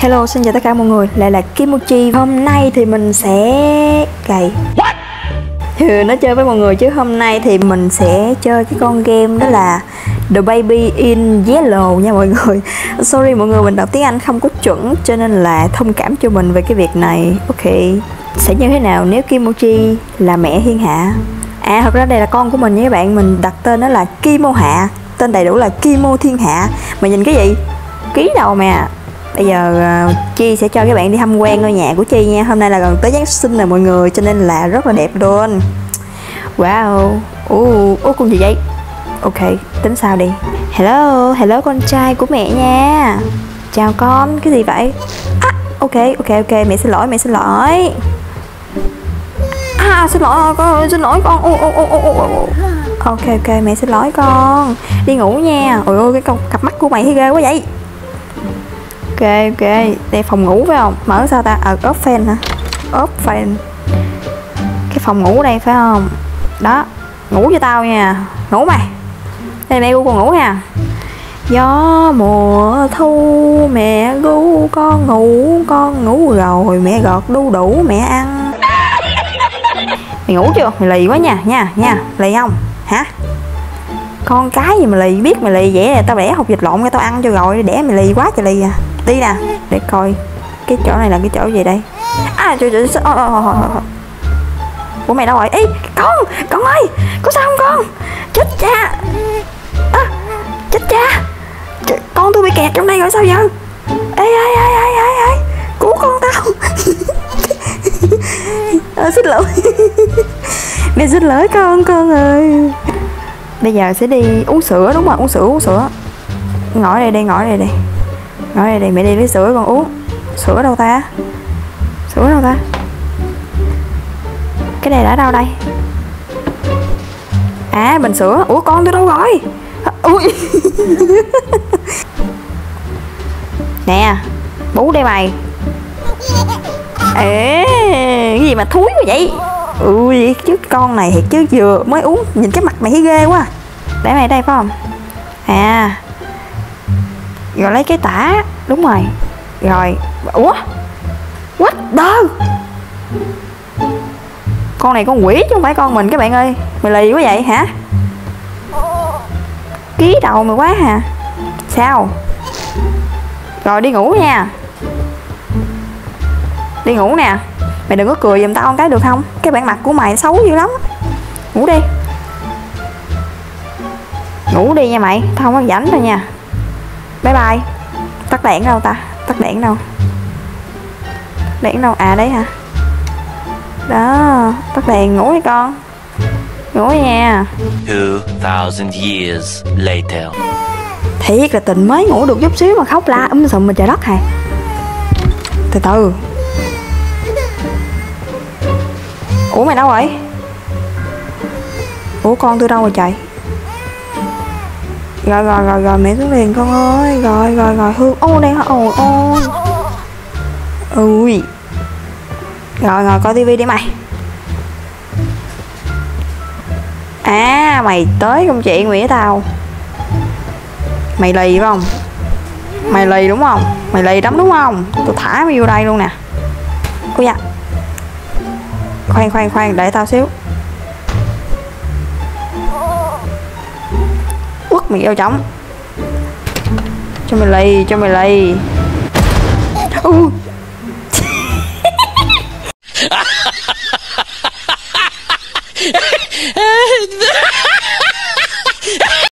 Hello, xin chào tất cả mọi người, lại là Kimochi Hôm nay thì mình sẽ... cày Ừ, nó chơi với mọi người chứ hôm nay thì mình sẽ chơi cái con game đó là The Baby in Yellow nha mọi người. Sorry mọi người, mình đọc tiếng Anh không có chuẩn Cho nên là thông cảm cho mình về cái việc này. Ok, sẽ như thế nào nếu Kimochi là mẹ thiên hạ? À thật ra đây là con của mình nha các bạn. Mình đặt tên đó là Kimo Hạ Tên đầy đủ là Kimo Thiên Hạ. Mà nhìn cái gì? Ký đầu mà Bây giờ ờ, Chi sẽ cho các bạn đi tham quan ngôi nhà của Chi nha. Hôm nay là gần tới Giáng sinh rồi mọi người Cho nên là rất là đẹp luôn. Wow. Ủa, ủa con gì vậy? Ok, tính sao đi. Hello, hello con trai của mẹ nha. Chào con, cái gì vậy? À, Ok, ok, ok, mẹ xin lỗi, mẹ xin lỗi. À, xin lỗi con ơi, xin lỗi con. Ô, ô, ô, ô, ô. Ok, ok, mẹ xin lỗi con. Đi ngủ nha. Ôi ôi, cái con cặp mắt của mày thấy ghê quá vậy ok ok. Đây, phòng ngủ phải không? Mở sao ta? Ờ ốp fan hả? Ốp fan. Cái phòng ngủ đây phải không? Đó, ngủ cho tao nha. Ngủ mày. Đây mẹ gu con ngủ nha. Gió mùa thu, mẹ gu con ngủ con ngủ rồi, mẹ gọt đu đủ, mẹ ăn. Mày ngủ chưa? Mày lì quá nha nha nha. Lì không? Hả? Con cái gì mà lì biết mày lì vậy à? tao đẻ học dịch lộn cho tao ăn cho rồi đẻ mày lì quá trời lì à. Tí nè để coi cái chỗ này là cái chỗ gì đây. À trời trời oh, oh, oh, oh. ủa mày đâu rồi? Ý con con ơi có sao không con? Chết cha. À, chết cha. Trời, con tôi bị kẹt trong đây rồi sao giờ ê ê ê ê ê ê cứu con tao. À, xin lỗi. Mẹ xin lỗi con con ơi bây giờ sẽ đi uống sữa, đúng rồi uống sữa uống sữa. Ngõ đây đây ngõ đây đây ngõ đây đây mẹ đi lấy sữa con uống. Sữa đâu ta? Sữa đâu ta? Cái này đã đâu đây? À bình sữa. Ủa, con tôi đâu rồi? Ui. Nè, bú đây mày. Ê, cái gì mà thúi quá vậy? Ui, chứ con này thiệt chứ vừa mới uống, nhìn cái mặt mày thấy ghê quá à. để mày đây, phải không? À. Rồi lấy cái tả, đúng rồi. Rồi, ủa? What the? Con này con quỷ chứ không phải con mình, các bạn ơi. Mày lì quá vậy, hả? Ký đầu mày quá hả sao? Rồi, đi ngủ nha. Đi ngủ nè mày đừng có cười giùm tao con cái được không? Cái bản mặt của mày xấu dữ lắm. Ngủ đi. Ngủ đi nha mày. Tao không có rảnh đâu nha. Bye bye. Tắt đèn đâu ta? Tắt đèn đâu? Đèn đâu? À đấy hả? Đó tắt đèn. Ngủ đi con. Ngủ nha. 2000 years later. Thiệt là tình mới ngủ được chút xíu mà khóc la um sùm mà trời đất hả? Từ từ ủa mày đâu vậy? ủa con tôi đâu rồi chạy? rồi rồi rồi rồi, mẹ xuống liền con ơi. Rồi rồi rồi, hương ô đây hả? Ôi ôi ui. Rồi rồi, coi tivi đi mày. À mày tới công chuyện mày với tao. Mày lì phải không? Mày lì đúng không? Mày lì lắm đúng không? Tôi thả mày vô đây luôn nè. Ui dạ khoan khoan khoan, để tao xíu. Quất mày vô trống cho mày lì, cho mày lì. Uh.